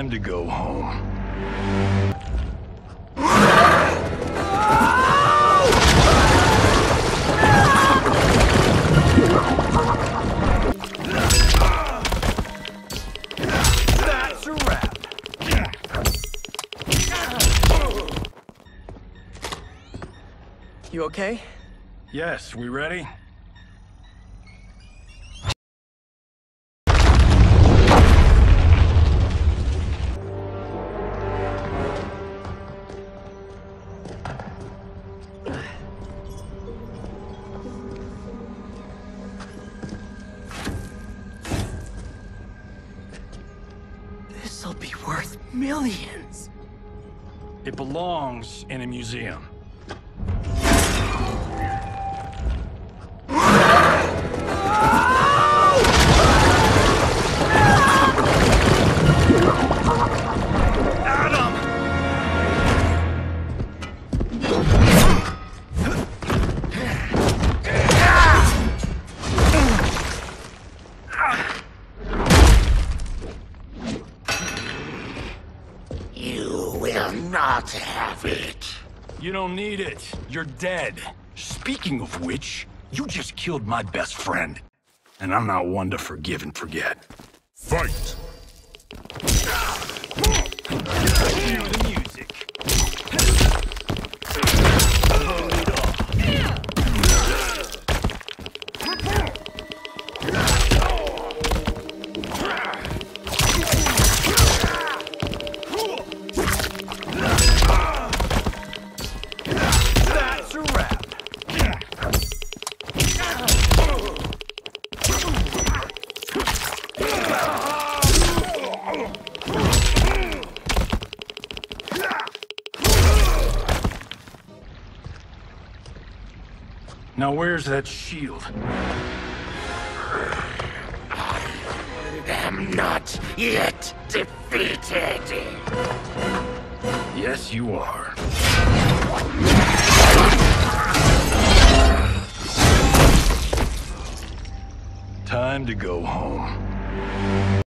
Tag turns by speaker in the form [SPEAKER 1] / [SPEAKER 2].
[SPEAKER 1] Time to go home.
[SPEAKER 2] That's a wrap.
[SPEAKER 3] You okay?
[SPEAKER 1] Yes, we ready?
[SPEAKER 3] This'll be worth millions.
[SPEAKER 1] It belongs in a museum.
[SPEAKER 4] You will not have it.
[SPEAKER 1] You don't need it. You're dead. Speaking of which, you just killed my best friend. And I'm not one to forgive and forget.
[SPEAKER 4] Fight!
[SPEAKER 1] Cue the music.
[SPEAKER 2] That's
[SPEAKER 1] Now where's that shield?
[SPEAKER 4] I am not yet defeated.
[SPEAKER 1] Yes, you are. Time to go home.